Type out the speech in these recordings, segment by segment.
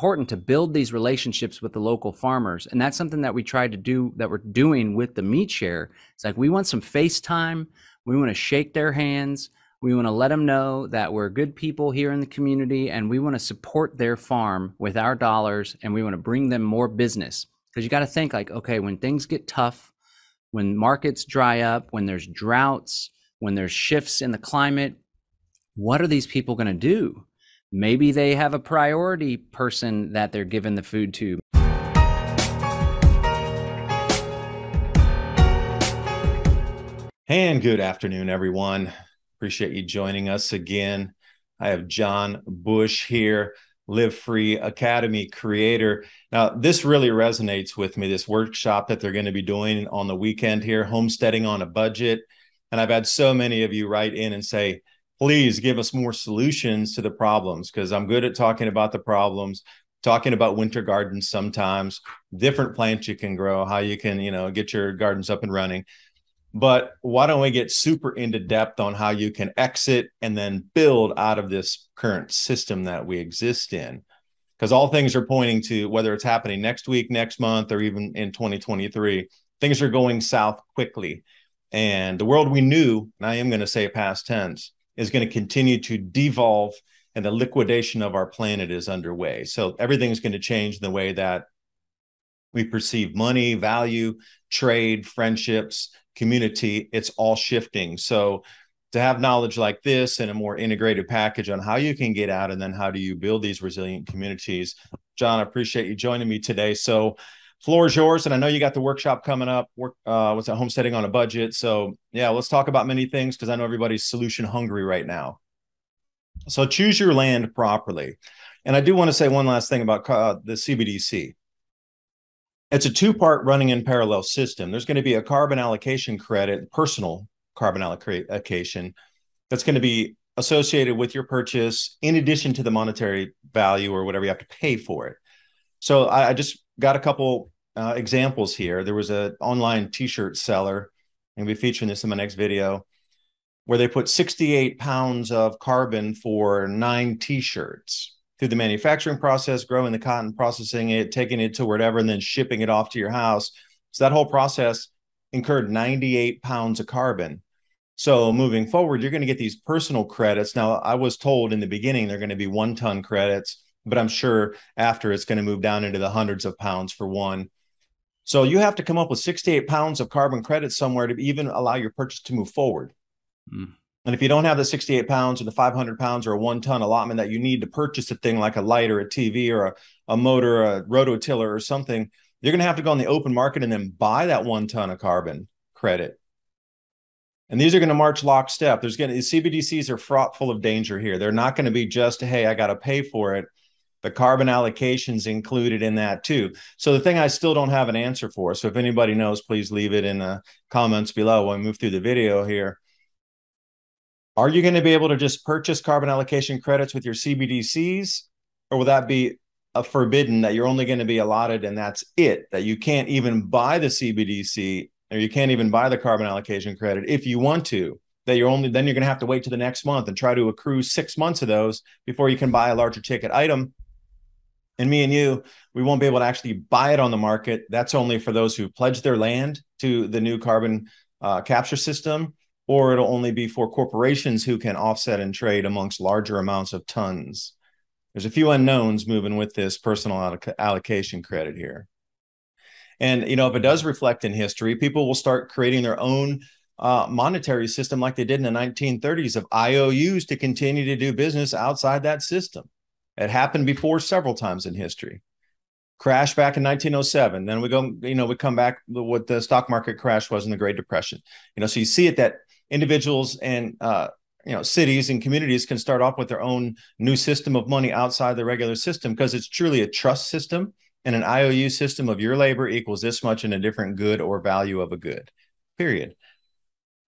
important to build these relationships with the local farmers. And that's something that we tried to do that we're doing with the meat share. It's like we want some FaceTime. We want to shake their hands. We want to let them know that we're good people here in the community and we want to support their farm with our dollars and we want to bring them more business. Because you got to think like, okay, when things get tough, when markets dry up, when there's droughts, when there's shifts in the climate, what are these people going to do? Maybe they have a priority person that they're giving the food to. And good afternoon, everyone. Appreciate you joining us again. I have John Bush here, Live Free Academy creator. Now, this really resonates with me this workshop that they're going to be doing on the weekend here, homesteading on a budget. And I've had so many of you write in and say, please give us more solutions to the problems because I'm good at talking about the problems, talking about winter gardens sometimes, different plants you can grow, how you can, you know, get your gardens up and running. But why don't we get super into depth on how you can exit and then build out of this current system that we exist in? Because all things are pointing to whether it's happening next week, next month, or even in 2023, things are going south quickly. And the world we knew, and I am going to say past tense, is going to continue to devolve and the liquidation of our planet is underway. So everything's going to change in the way that we perceive money, value, trade, friendships, community, it's all shifting. So to have knowledge like this and a more integrated package on how you can get out and then how do you build these resilient communities. John, I appreciate you joining me today. So floor is yours and i know you got the workshop coming up work uh what's that homesteading on a budget so yeah let's talk about many things because i know everybody's solution hungry right now so choose your land properly and i do want to say one last thing about uh, the cbdc it's a two part running in parallel system. There's going to be a carbon allocation credit, personal carbon allocation, that's going to be associated with your purchase in addition to the monetary value or whatever you have to pay for it. So I, I just got a couple uh, examples here. There was an online t-shirt seller, and we'll be featuring this in my next video, where they put 68 pounds of carbon for nine t-shirts through the manufacturing process, growing the cotton, processing it, taking it to whatever, and then shipping it off to your house. So that whole process incurred 98 pounds of carbon. So moving forward, you're going to get these personal credits. Now, I was told in the beginning they're going to be one ton credits, but I'm sure after it's going to move down into the hundreds of pounds for one. So you have to come up with 68 pounds of carbon credits somewhere to even allow your purchase to move forward. Mm. And if you don't have the 68 pounds or the 500 pounds or a one ton allotment that you need to purchase a thing like a light or a TV or a, a motor, a rototiller or something, you're going to have to go on the open market and then buy that one ton of carbon credit. And these are going to march lockstep. There's going to CBDCs are fraught full of danger here. They're not going to be just, hey, I got to pay for it. The carbon allocations included in that too. So the thing I still don't have an answer for. So if anybody knows, please leave it in the comments below we move through the video here are you going to be able to just purchase carbon allocation credits with your CBDCs, or will that be a forbidden that you're only going to be allotted and that's it? That you can't even buy the CBDC or you can't even buy the carbon allocation credit if you want to. That you're only then you're going to have to wait to the next month and try to accrue six months of those before you can buy a larger ticket item. And me and you, we won't be able to actually buy it on the market. That's only for those who pledge their land to the new carbon uh, capture system or it'll only be for corporations who can offset and trade amongst larger amounts of tons. There's a few unknowns moving with this personal alloc- allocation credit here. And you know, if it does reflect in history, people will start creating their own uh, monetary system like they did in the 1930s of IOUs to continue to do business outside that system. It happened before several times in history. Crash back in 1907. Then we go, you know, we come back what the stock market crash was in the Great Depression. You know, so you see it that individuals and uh, you know cities and communities can start off with their own new system of money outside the regular system because it's truly a trust system and an IOU system of your labor equals this much in a different good or value of a good. Period.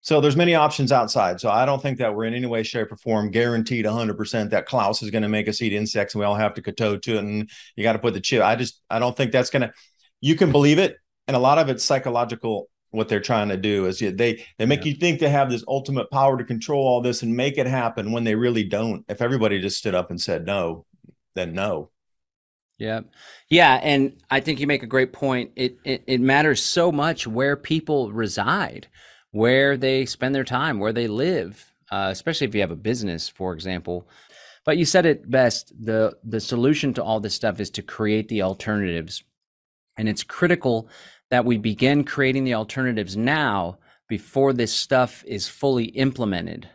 So there's many options outside. So I don't think that we're in any way, shape, or form guaranteed 100% that Klaus is going to make us eat insects and we all have to kowtow to it and you got to put the chip. I just I don't think that's going to. You can believe it, and a lot of it's psychological what they're trying to do is they they make yeah. you think they have this ultimate power to control all this and make it happen when they really don't if everybody just stood up and said no then no Yeah. Yeah. And I think you make a great point. It, it, it matters so much where people reside, where they spend their time, where they live, uh, especially if you have a business, for example. But you said it best. The the solution to all this stuff is to create the alternatives. And it's critical that we begin creating the alternatives now before this stuff is fully implemented.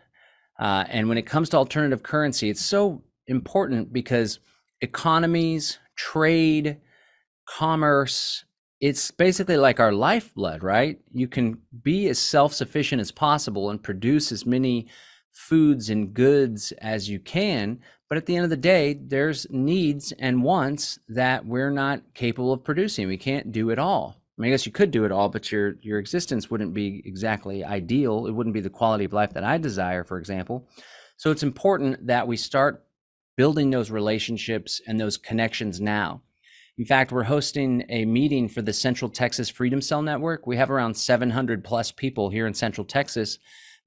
Uh, and when it comes to alternative currency, it's so important because economies, trade, commerce, it's basically like our lifeblood, right? You can be as self sufficient as possible and produce as many foods and goods as you can. But at the end of the day, there's needs and wants that we're not capable of producing. We can't do it all. I mean, I guess you could do it all, but your your existence wouldn't be exactly ideal. It wouldn't be the quality of life that I desire, for example. So it's important that we start building those relationships and those connections now. In fact, we're hosting a meeting for the Central Texas Freedom Cell Network. We have around 700 plus people here in Central Texas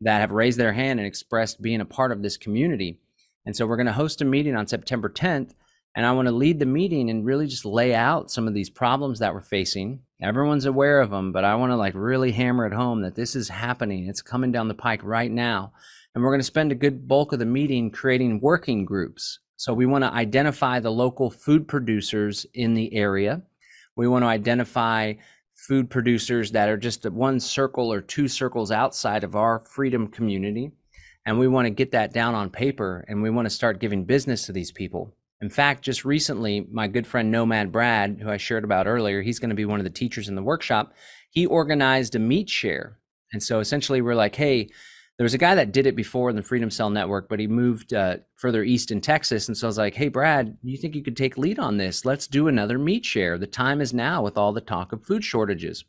that have raised their hand and expressed being a part of this community. And so we're going to host a meeting on September 10th. And I want to lead the meeting and really just lay out some of these problems that we're facing. Everyone's aware of them, but I want to like really hammer it home that this is happening. It's coming down the pike right now. And we're going to spend a good bulk of the meeting creating working groups. So we want to identify the local food producers in the area. We want to identify food producers that are just one circle or two circles outside of our freedom community. And we want to get that down on paper and we want to start giving business to these people. In fact, just recently, my good friend Nomad Brad, who I shared about earlier, he's going to be one of the teachers in the workshop. He organized a meat share. And so essentially, we're like, hey, there was a guy that did it before in the Freedom Cell Network, but he moved uh, further east in Texas. And so I was like, hey, Brad, you think you could take lead on this? Let's do another meat share. The time is now with all the talk of food shortages.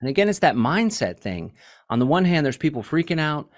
And again, it's that mindset thing. On the one hand, there's people freaking out.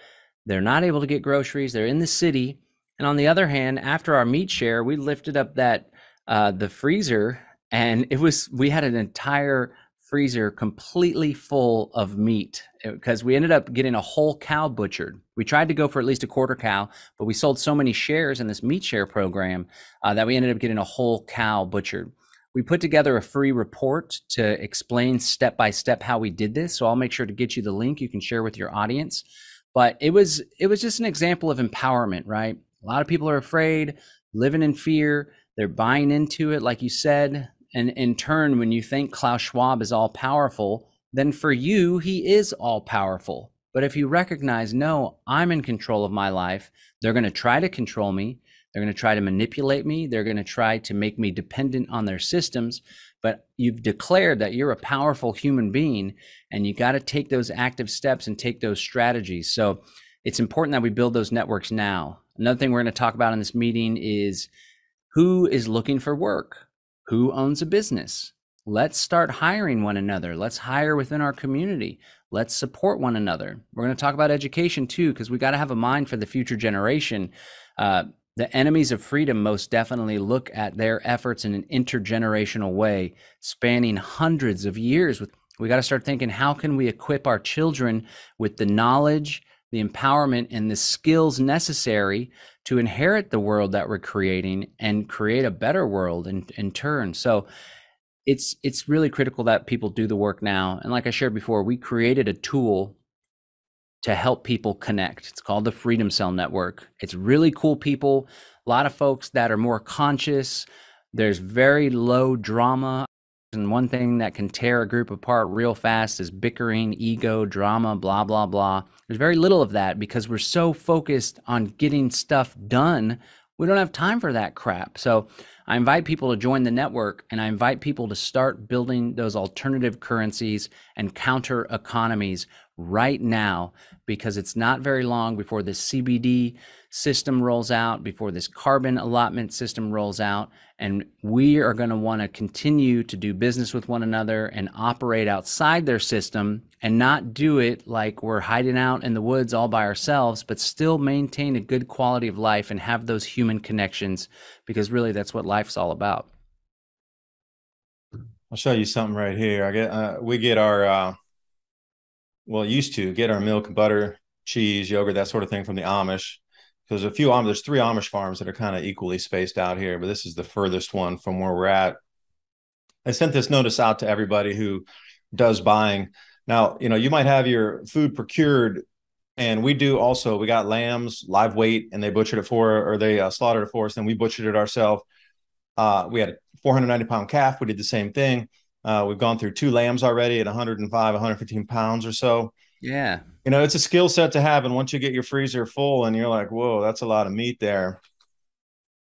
They're not able to get groceries. They're in the city. And on the other hand, after our meat share, we lifted up that uh, the freezer, and it was we had an entire freezer completely full of meat because we ended up getting a whole cow butchered. We tried to go for at least a quarter cow, but we sold so many shares in this meat share program uh, that we ended up getting a whole cow butchered. We put together a free report to explain step by step how we did this. So I'll make sure to get you the link you can share with your audience. But it was it was just an example of empowerment, right? A lot of people are afraid, living in fear. They're buying into it, like you said. And in turn, when you think Klaus Schwab is all powerful, then for you, he is all powerful. But if you recognize, no, I'm in control of my life, they're going to try to control me. They're going to try to manipulate me. They're going to try to make me dependent on their systems. But you've declared that you're a powerful human being and you got to take those active steps and take those strategies. So it's important that we build those networks now. Another thing we're going to talk about in this meeting is who is looking for work? Who owns a business? Let's start hiring one another. Let's hire within our community. Let's support one another. We're going to talk about education too, because we got to have a mind for the future generation. Uh, the enemies of freedom most definitely look at their efforts in an intergenerational way, spanning hundreds of years. We got to start thinking how can we equip our children with the knowledge, the empowerment, and the skills necessary to inherit the world that we're creating and create a better world in, in turn. So it's it's really critical that people do the work now. And like I shared before, we created a tool to help people connect. It's called the Freedom Cell Network. It's really cool people, a lot of folks that are more conscious. There's very low drama. And one thing that can tear a group apart real fast is bickering, ego, drama, blah, blah, blah. There's very little of that because we're so focused on getting stuff done. We don't have time for that crap. So I invite people to join the network and I invite people to start building those alternative currencies and counter economies right now because it's not very long before the CBD system rolls out, before this carbon allotment system rolls out. And we are going to want to continue to do business with one another and operate outside their system and not do it like we're hiding out in the woods all by ourselves, but still maintain a good quality of life and have those human connections because really that's what life's all about. I'll show you something right here. I get uh, we get our uh, well used to get our milk, butter, cheese, yogurt, that sort of thing from the Amish because there's a few Amish, there's three Amish farms that are kind of equally spaced out here, but this is the furthest one from where we're at. I sent this notice out to everybody who does buying. Now, you know, you might have your food procured, and we do also. We got lambs live weight, and they butchered it for, or they uh, slaughtered it for us, and we butchered it ourselves. Uh, we had a 490 pound calf. We did the same thing. Uh, we've gone through two lambs already at 105, 115 pounds or so. Yeah. You know, it's a skill set to have. And once you get your freezer full and you're like, whoa, that's a lot of meat there.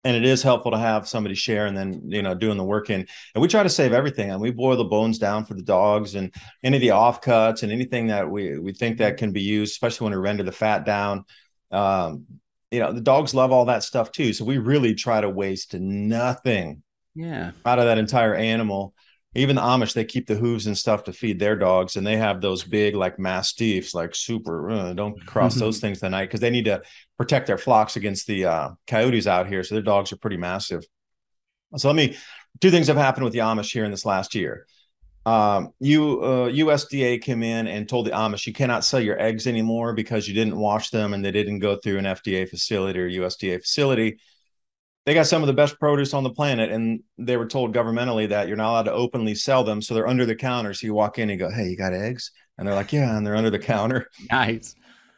And it is helpful to have somebody share and then, you know, doing the work in. And we try to save everything. And we boil the bones down for the dogs and any of the offcuts and anything that we, we think that can be used, especially when we render the fat down. Um, you know, the dogs love all that stuff too. So we really try to waste nothing yeah. out of that entire animal even the Amish, they keep the hooves and stuff to feed their dogs, and they have those big like mastiffs, like super. Uh, don't cross those things tonight because they need to protect their flocks against the uh, coyotes out here. So their dogs are pretty massive. So let me. Two things have happened with the Amish here in this last year. Um, you uh, USDA came in and told the Amish you cannot sell your eggs anymore because you didn't wash them and they didn't go through an FDA facility or USDA facility they got some of the best produce on the planet and they were told governmentally that you're not allowed to openly sell them so they're under the counter. So you walk in and you go hey you got eggs? And they're like yeah and they're under the counter. Nice.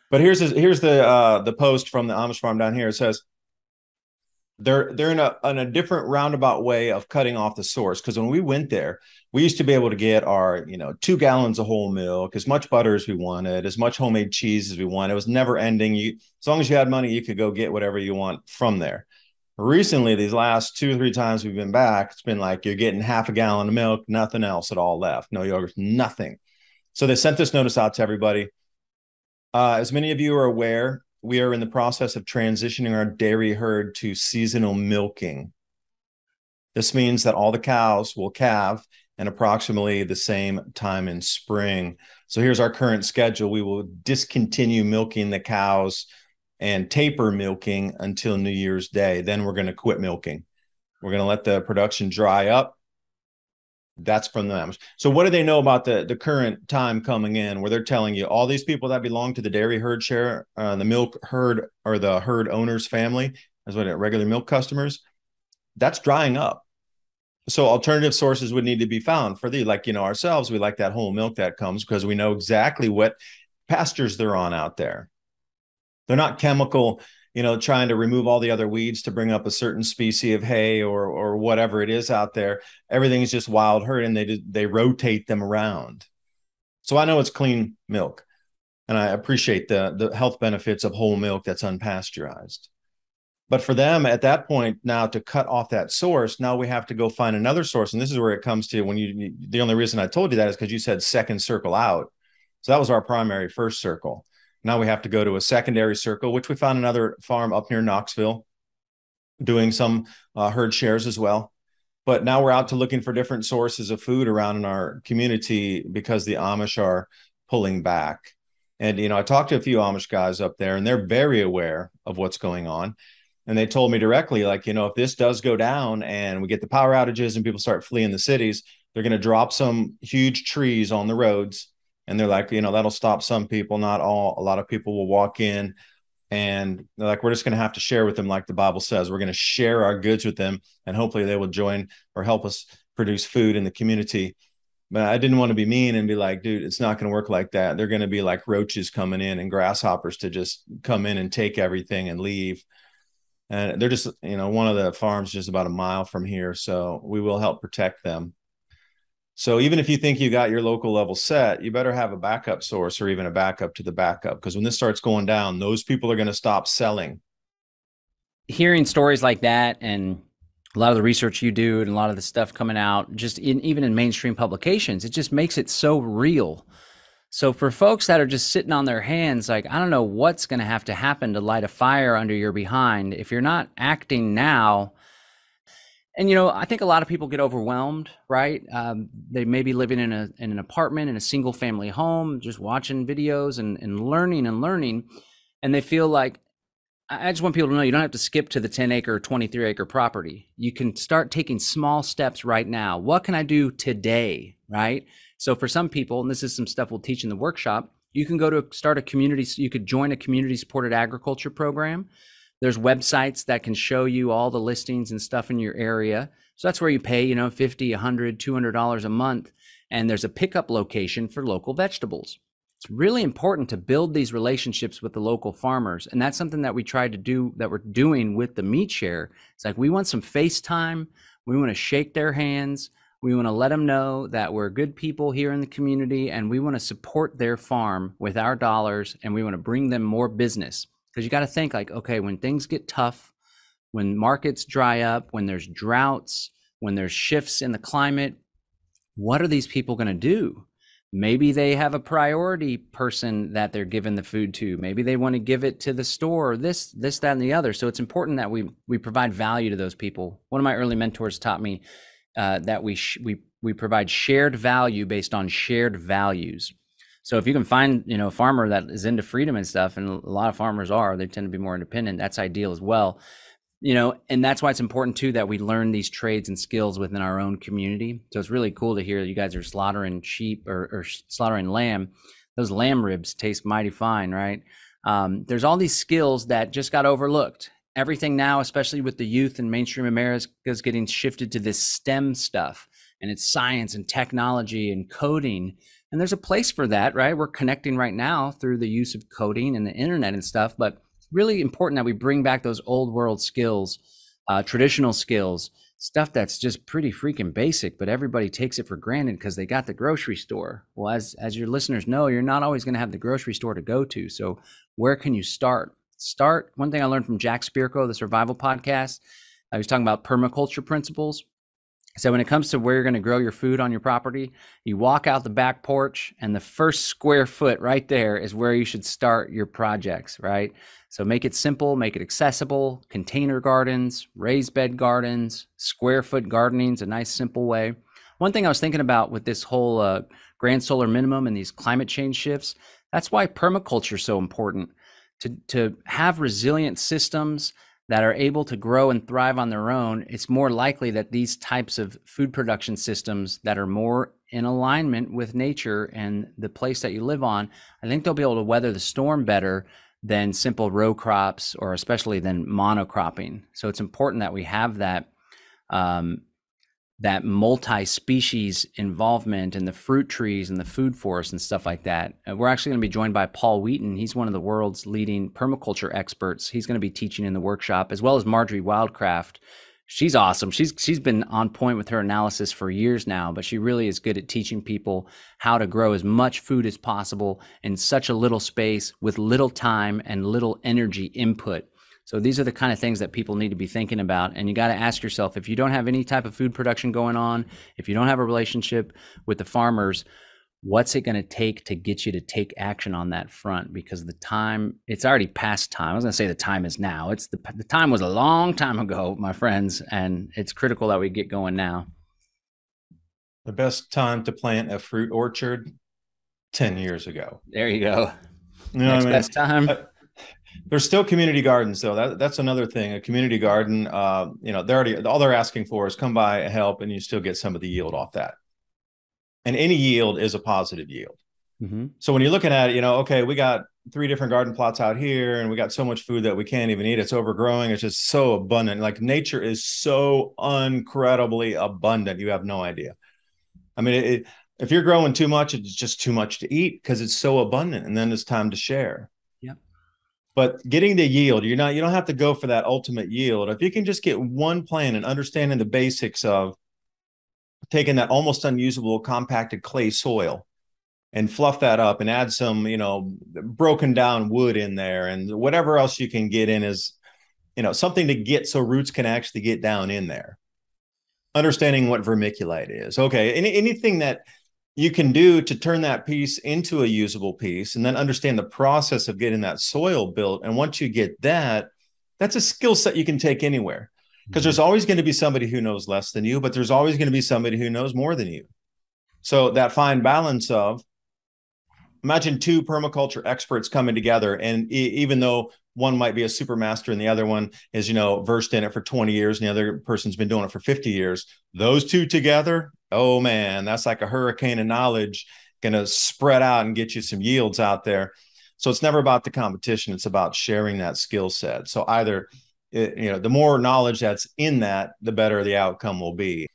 But here's here's the uh the post from the amish farm down here. It says they're they're in a in a different roundabout way of cutting off the source. Because when we went there we used to be able to get our you know two gallons of whole milk as much butter as we wanted as much homemade cheese as we wanted. It was never ending. You as long as you had money you could go get whatever you want from there recently these last two or three times we've been back it's been like you're getting half a gallon of milk nothing else at all left no yogurt nothing. So they sent this notice out to everybody. Uh, as many of you are aware we are in the process of transitioning our dairy herd to seasonal milking. This means that all the cows will calve in approximately the same time in spring. So here's our current schedule. We will discontinue milking the cows and taper milking until New Year's Day. Then we're going to quit milking. We're going to let the production dry up. That's from them. So, what do they know about the the current time coming in, where they're telling you all these people that belong to the dairy herd share, uh, the milk herd or the herd owners family, as what regular milk customers, that's drying up. So, alternative sources would need to be found for the like you know ourselves. We like that whole milk that comes because we know exactly what pastures they're on out there. They're not chemical, you know, trying to remove all the other weeds to bring up a certain species of hay or or whatever it is out there. Everything is just wild herd, and they they rotate them around. So I know it's clean milk, and I appreciate the the health benefits of whole milk that's unpasteurized. But for them at that point now to cut off that source, now we have to go find another source, and this is where it comes to when you. The only reason I told you that is because you said second circle out, so that was our primary first circle. Now we have to go to a secondary circle, which we found another farm up near Knoxville doing some uh, herd shares as well. But now we're out to looking for different sources of food around in our community because the Amish are pulling back. And, you know, I talked to a few Amish guys up there and they're very aware of what's going on. And they told me directly, like, you know, if this does go down and we get the power outages and people start fleeing the cities, they're going to drop some huge trees on the roads and they're like you know that'll stop some people not all a lot of people will walk in and they're like we're just going to have to share with them like the bible says. We're going to share our goods with them and hopefully they will join or help us produce food in the community. But i didn't want to be mean and be like dude it's not going to work like that. They're going to be like roaches coming in and grasshoppers to just come in and take everything and leave. And they're just you know one of the farms just about a mile from here so we will help protect them so even if you think you got your local level set, you better have a backup source or even a backup to the backup because when this starts going down, those people are going to stop selling. Hearing stories like that and a lot of the research you do and a lot of the stuff coming out just in, even in mainstream publications, it just makes it so real. So for folks that are just sitting on their hands like I don't know what's going to have to happen to light a fire under your behind if you're not acting now, and you know i think a lot of people get overwhelmed right? Um, they may be living in, a, in an apartment in a single family home just watching videos and, and learning and learning and they feel like i just want people to know you don't have to skip to the 10 acre 23 acre property. You can start taking small steps right now. What can i do today right? So for some people and this is some stuff we'll teach in the workshop you can go to start a community you could join a community supported agriculture program There's websites that can show you all the listings and stuff in your area. So that's where you pay, you know, 50, 100, 200 dollars a month and there's a pickup location for local vegetables. It's really important to build these relationships with the local farmers and that's something that we tried to do that we're doing with the meat share. It's like we want some face time, we want to shake their hands, we want to let them know that we're good people here in the community and we want to support their farm with our dollars and we want to bring them more business because you got to think like okay when things get tough when markets dry up when there's droughts when there's shifts in the climate what are these people going to do? Maybe they have a priority person that they're giving the food to. Maybe they want to give it to the store this this that and the other. So it's important that we we provide value to those people. One of my early mentors taught me uh, that we sh- we we provide shared value based on shared values so if you can find, you know, a farmer that is into freedom and stuff, and a lot of farmers are, they tend to be more independent. That's ideal as well. You know, and that's why it's important too that we learn these trades and skills within our own community. So it's really cool to hear you guys are slaughtering sheep or, or slaughtering lamb. Those lamb ribs taste mighty fine, right? Um, there's all these skills that just got overlooked. Everything now, especially with the youth and mainstream America, is getting shifted to this STEM stuff, and it's science and technology and coding and there's a place for that, right? We're connecting right now through the use of coding and the internet and stuff, but it's really important that we bring back those old world skills, uh, traditional skills, stuff that's just pretty freaking basic, but everybody takes it for granted because they got the grocery store. Well, as as your listeners know, you're not always going to have the grocery store to go to. So where can you start? Start. One thing I learned from Jack Spirko, the Survival Podcast, I was talking about permaculture principles so when it comes to where you're going to grow your food on your property, you walk out the back porch and the first square foot right there is where you should start your projects, right? So make it simple, make it accessible, container gardens, raised bed gardens, square foot gardening is a nice simple way. One thing I was thinking about with this whole uh, grand solar minimum and these climate change shifts, that's why permaculture is so important to to have resilient systems that are able to grow and thrive on their own, it's more likely that these types of food production systems that are more in alignment with nature and the place that you live on, I think they'll be able to weather the storm better than simple row crops or especially than monocropping. So it's important that we have that um, that multi-species involvement in the fruit trees and the food forest and stuff like that. We're actually going to be joined by Paul Wheaton. He's one of the world's leading permaculture experts. He's going to be teaching in the workshop, as well as Marjory Wildcraft. She's awesome. She's she's been on point with her analysis for years now, but she really is good at teaching people how to grow as much food as possible in such a little space with little time and little energy input. So these are the kind of things that people need to be thinking about. And you got to ask yourself if you don't have any type of food production going on, if you don't have a relationship with the farmers, what's it going to take to get you to take action on that front? Because the time it's already past time. I was going to say the time is now. It's the, the time was a long time ago my friends and it's critical that we get going now. The best time to plant a fruit orchard 10 years ago. There you go. You know Next I mean? best time. Uh, there's still community gardens though. That, that's another thing. A community garden, uh, you know, they're already all they're asking for is come by help, and you still get some of the yield off that. And any yield is a positive yield. Mm-hmm. So when you're looking at it, you know, okay, we got three different garden plots out here, and we got so much food that we can't even eat. It's overgrowing. It's just so abundant. Like nature is so incredibly abundant. You have no idea. I mean, it, if you're growing too much, it's just too much to eat because it's so abundant, and then it's time to share but getting the yield you're not you don't have to go for that ultimate yield. If you can just get one plan and understanding the basics of taking that almost unusable compacted clay soil and fluff that up and add some you know broken down wood in there and whatever else you can get in is you know something to get so roots can actually get down in there. Understanding what vermiculite is. Okay any, anything that you can do to turn that piece into a usable piece and then understand the process of getting that soil built. And once you get that, that's a skill set you can take anywhere because mm-hmm. there's always going to be somebody who knows less than you, but there's always going to be somebody who knows more than you. So that fine balance of imagine two permaculture experts coming together and e- even though one might be a super master and the other one is you know versed in it for 20 years and the other person's been doing it for 50 years those two together oh man that's like a hurricane of knowledge going to spread out and get you some yields out there So it's never about the competition. It's about sharing that skill set. So either, it, you know, the more knowledge that's in that, the better the outcome will be.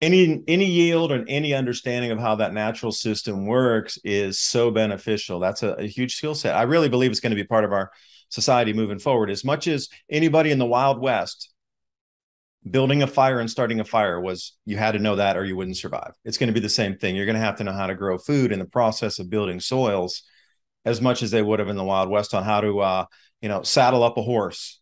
Any any yield and any understanding of how that natural system works is so beneficial. That's a, a huge skill set. I really believe it's going to be part of our society moving forward. As much as anybody in the Wild West building a fire and starting a fire was you had to know that or you wouldn't survive. It's going to be the same thing. You're going to have to know how to grow food in the process of building soils as much as they would have in the Wild West on how to, uh, you know, saddle up a horse.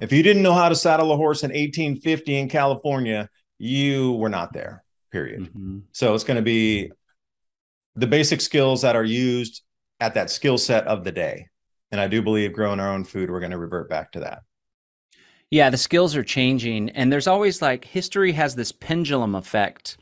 If you didn't know how to saddle a horse in 1850 in California, you were not there, period. Mm-hmm. So it's going to be the basic skills that are used at that skill set of the day. And I do believe growing our own food, we're going to revert back to that. Yeah, the skills are changing. And there's always like history has this pendulum effect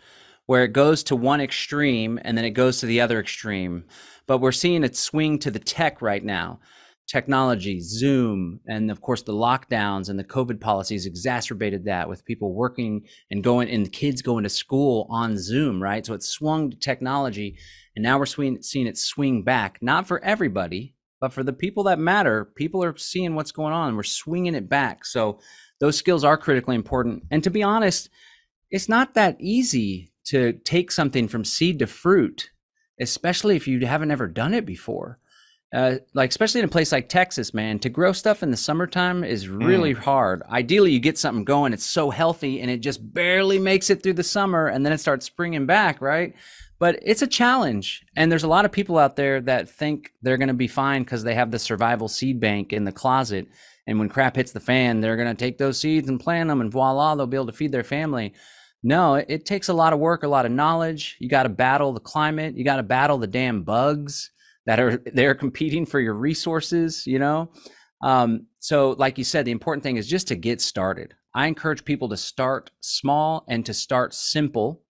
where it goes to one extreme and then it goes to the other extreme. But we're seeing it swing to the tech right now. Technology, Zoom, and of course the lockdowns and the COVID policies exacerbated that with people working and going and kids going to school on Zoom, right? So it swung to technology. And now we're seeing, seeing it swing back, not for everybody, but for the people that matter, people are seeing what's going on. We're swinging it back. So those skills are critically important. And to be honest, it's not that easy to take something from seed to fruit, especially if you haven't ever done it before. Uh, like especially in a place like Texas, man, to grow stuff in the summertime is really mm. hard. Ideally, you get something going, it's so healthy, and it just barely makes it through the summer, and then it starts springing back, right? but it's a challenge and there's a lot of people out there that think they're going to be fine because they have the survival seed bank in the closet and when crap hits the fan they're going to take those seeds and plant them and voila they'll be able to feed their family no it, it takes a lot of work a lot of knowledge you got to battle the climate you got to battle the damn bugs that are they're competing for your resources you know um, so like you said the important thing is just to get started i encourage people to start small and to start simple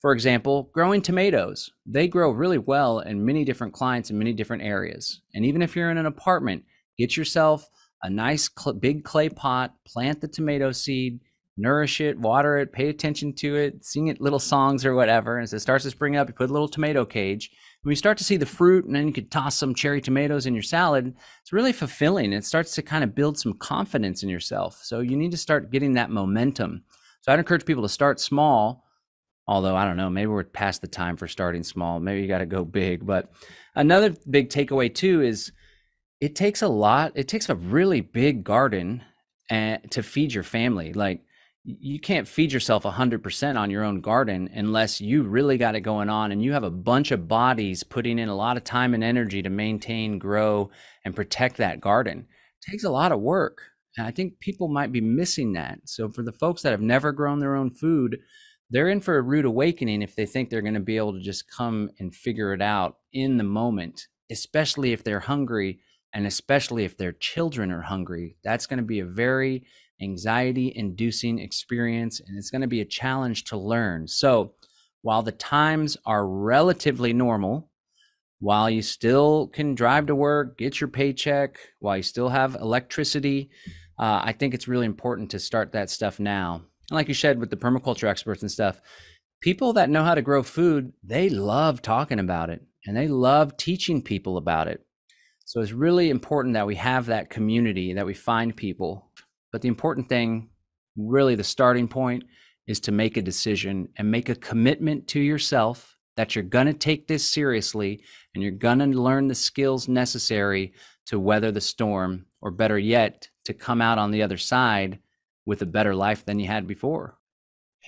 for example, growing tomatoes. They grow really well in many different clients in many different areas. And even if you're in an apartment, get yourself a nice cl- big clay pot, plant the tomato seed, nourish it, water it, pay attention to it, sing it little songs or whatever. And as it starts to spring up, you put a little tomato cage. When start to see the fruit, and then you could toss some cherry tomatoes in your salad, it's really fulfilling. It starts to kind of build some confidence in yourself. So you need to start getting that momentum. So I'd encourage people to start small Although I don't know, maybe we're past the time for starting small. Maybe you got to go big. But another big takeaway too is it takes a lot. It takes a really big garden eh, to feed your family. Like you can't feed yourself 100% on your own garden unless you really got it going on and you have a bunch of bodies putting in a lot of time and energy to maintain, grow, and protect that garden. It takes a lot of work. And I think people might be missing that. So for the folks that have never grown their own food, they're in for a rude awakening if they think they're going to be able to just come and figure it out in the moment, especially if they're hungry and especially if their children are hungry. That's going to be a very anxiety inducing experience and it's going to be a challenge to learn. So, while the times are relatively normal, while you still can drive to work, get your paycheck, while you still have electricity, uh, I think it's really important to start that stuff now And like you said with the permaculture experts and stuff, people that know how to grow food, they love talking about it and they love teaching people about it. So it's really important that we have that community, that we find people. But the important thing, really the starting point, is to make a decision and make a commitment to yourself that you're going to take this seriously and you're going to learn the skills necessary to weather the storm, or better yet, to come out on the other side with a better life than you had before.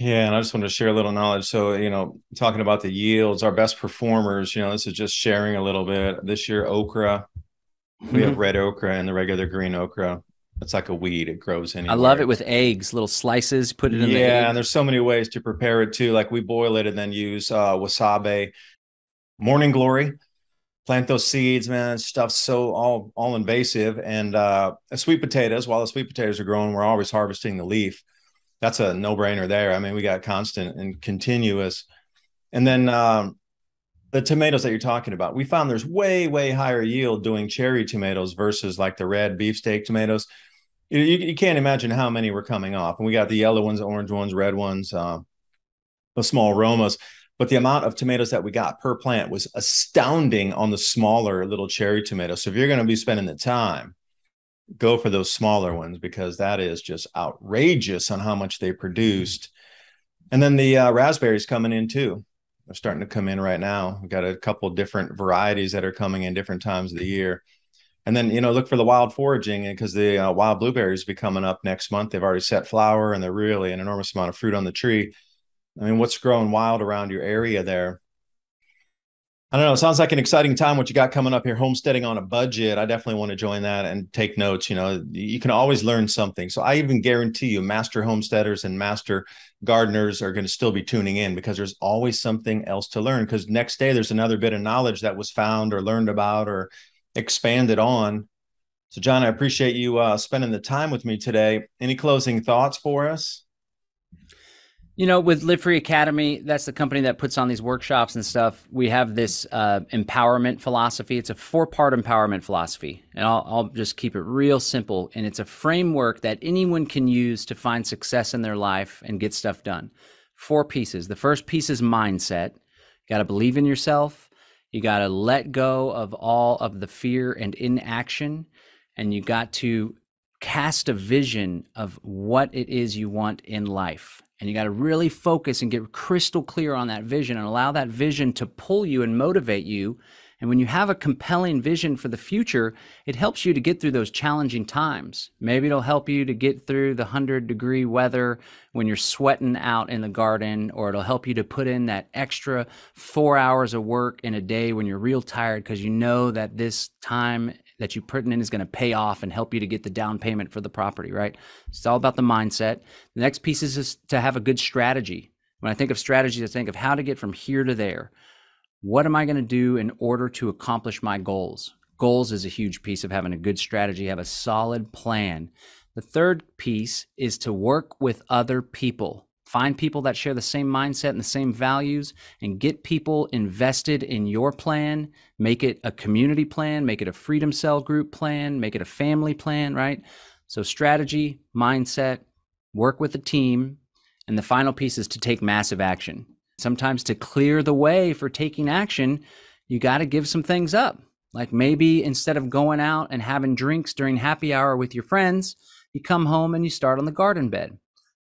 Yeah, and I just want to share a little knowledge. So, you know, talking about the yields, our best performers, you know, this is just sharing a little bit. This year, okra, we have mm-hmm. red okra and the regular green okra. It's like a weed; it grows anywhere. I love it with eggs, little slices. Put it in. Yeah, the and there's so many ways to prepare it too. Like we boil it and then use uh, wasabi. Morning glory, plant those seeds, man. Stuff's so all all invasive. And uh, sweet potatoes, while the sweet potatoes are growing, we're always harvesting the leaf. That's a no brainer there. I mean, we got constant and continuous. And then um, the tomatoes that you're talking about, we found there's way way higher yield doing cherry tomatoes versus like the red beefsteak tomatoes. You, you, can't imagine how many were coming off. And we got the yellow ones, orange ones, red ones, uh, the small Romas but the amount of tomatoes that we got per plant was astounding on the smaller little cherry tomatoes. So if you're going to be spending the time, go for those smaller ones because that is just outrageous on how much they produced. And then the uh, raspberries coming in too. They're starting to come in right now. We've got a couple different varieties that are coming in different times of the year. And then, you know, look for the wild foraging because the uh, wild blueberries be coming up next month. They've already set flower and they're really an enormous amount of fruit on the tree. I mean, what's growing wild around your area there? I don't know. It sounds like an exciting time. What you got coming up here, homesteading on a budget. I definitely want to join that and take notes. You know, you can always learn something. So I even guarantee you, master homesteaders and master gardeners are going to still be tuning in because there's always something else to learn. Because next day there's another bit of knowledge that was found or learned about or expanded on. So, John, I appreciate you uh, spending the time with me today. Any closing thoughts for us? You know, with Live Free Academy, that's the company that puts on these workshops and stuff. We have this uh, empowerment philosophy. It's a four part empowerment philosophy. And I'll, I'll just keep it real simple. And it's a framework that anyone can use to find success in their life and get stuff done. Four pieces. The first piece is mindset. You got to believe in yourself. You got to let go of all of the fear and inaction. And you got to cast a vision of what it is you want in life and you got to really focus and get crystal clear on that vision and allow that vision to pull you and motivate you. And when you have a compelling vision for the future, it helps you to get through those challenging times. Maybe it'll help you to get through the 100 degree weather when you're sweating out in the garden, or it'll help you to put in that extra four hours of work in a day when you're real tired because you know that this time that you put in is going to pay off and help you to get the down payment for the property, right? It's all about the mindset. The next piece is to have a good strategy. When I think of strategy, I think of how to get from here to there. What am I going to do in order to accomplish my goals? Goals is a huge piece of having a good strategy, have a solid plan. The third piece is to work with other people. Find people that share the same mindset and the same values and get people invested in your plan. Make it a community plan, make it a freedom cell group plan, make it a family plan, right? So, strategy, mindset, work with a team. And the final piece is to take massive action. Sometimes to clear the way for taking action, you got to give some things up. Like maybe instead of going out and having drinks during happy hour with your friends, you come home and you start on the garden bed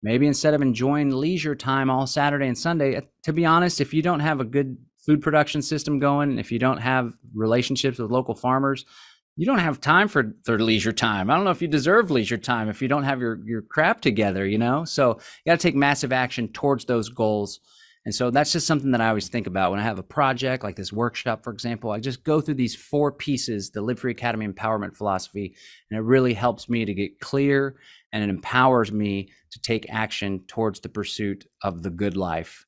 maybe instead of enjoying leisure time all Saturday and Sunday, uh, to be honest, if you don't have a good food production system going, if you don't have relationships with local farmers, you don't have time for, for leisure time. I don't know if you deserve leisure time if you don't have your, your crap together, you know? So you got to take massive action towards those goals. And so that's just something that I always think about when I have a project like this workshop, for example. I just go through these four pieces, the Live Free Academy empowerment philosophy, and it really helps me to get clear and it empowers me to take action towards the pursuit of the good life.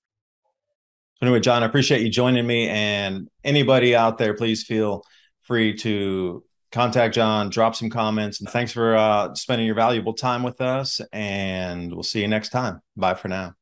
Anyway, John, I appreciate you joining me. And anybody out there, please feel free to contact John, drop some comments, and thanks for uh, spending your valuable time with us. And we'll see you next time. Bye for now.